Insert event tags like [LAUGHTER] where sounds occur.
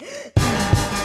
Yeah. [LAUGHS]